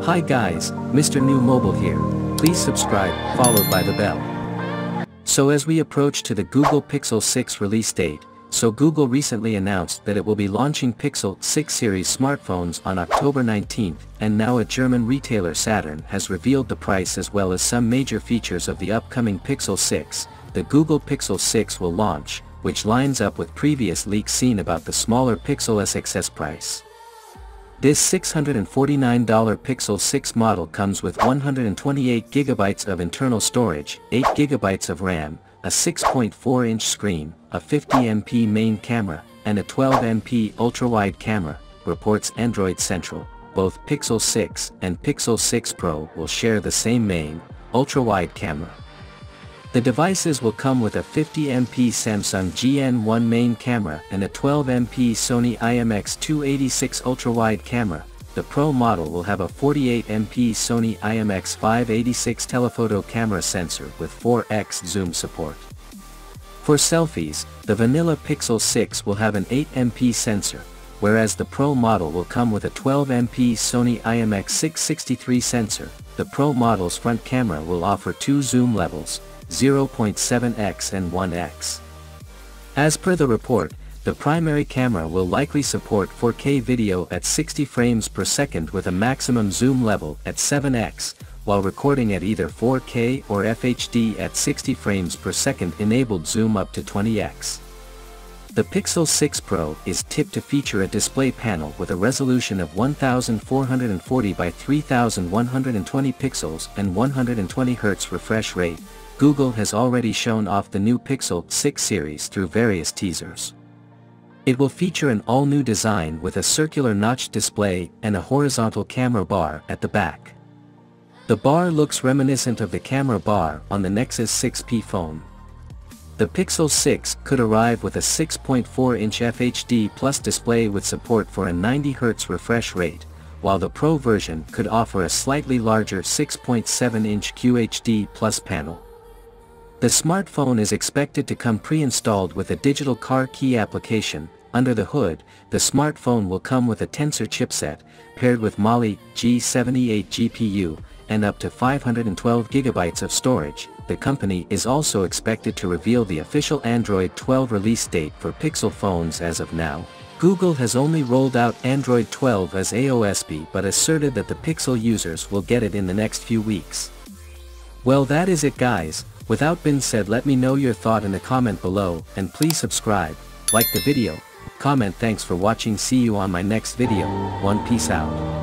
Hi guys, Mr. New Mobile here. Please subscribe, followed by the bell. So as we approach to the Google Pixel 6 release date, so Google recently announced that it will be launching Pixel 6 series smartphones on October 19th, and now a German retailer Saturn has revealed the price as well as some major features of the upcoming Pixel 6, the Google Pixel 6 will launch, which lines up with previous leaks seen about the smaller Pixel SXS price. This $649 Pixel 6 model comes with 128GB of internal storage, 8GB of RAM, a 6.4-inch screen, a 50MP main camera, and a 12MP ultra-wide camera, reports Android Central. Both Pixel 6 and Pixel 6 Pro will share the same main, ultra-wide camera. The devices will come with a 50MP Samsung GN1 main camera and a 12MP Sony IMX286 ultra-wide camera. The Pro model will have a 48MP Sony IMX586 telephoto camera sensor with 4x zoom support. For selfies, the vanilla Pixel 6 will have an 8MP sensor, whereas the Pro model will come with a 12MP Sony IMX663 sensor. The Pro model's front camera will offer two zoom levels, 0.7x and 1x. As per the report, the primary camera will likely support 4K video at 60 frames per second with a maximum zoom level at 7x, while recording at either 4K or FHD at 60 frames per second enabled zoom up to 20x. The Pixel 6 Pro is tipped to feature a display panel with a resolution of 1440 by 3120 pixels and 120 Hz refresh rate, Google has already shown off the new Pixel 6 series through various teasers. It will feature an all-new design with a circular notch display and a horizontal camera bar at the back. The bar looks reminiscent of the camera bar on the Nexus 6P phone. The Pixel 6 could arrive with a 6.4-inch FHD Plus display with support for a 90Hz refresh rate, while the Pro version could offer a slightly larger 6.7-inch QHD Plus panel. The smartphone is expected to come pre-installed with a digital car key application. Under the hood, the smartphone will come with a Tensor chipset, paired with Mali G78 GPU, and up to 512GB of storage. The company is also expected to reveal the official Android 12 release date for Pixel phones as of now. Google has only rolled out Android 12 as AOSP but asserted that the Pixel users will get it in the next few weeks. Well that is it guys, Without been said let me know your thought in the comment below, and please subscribe, like the video, comment thanks for watching see you on my next video, one peace out.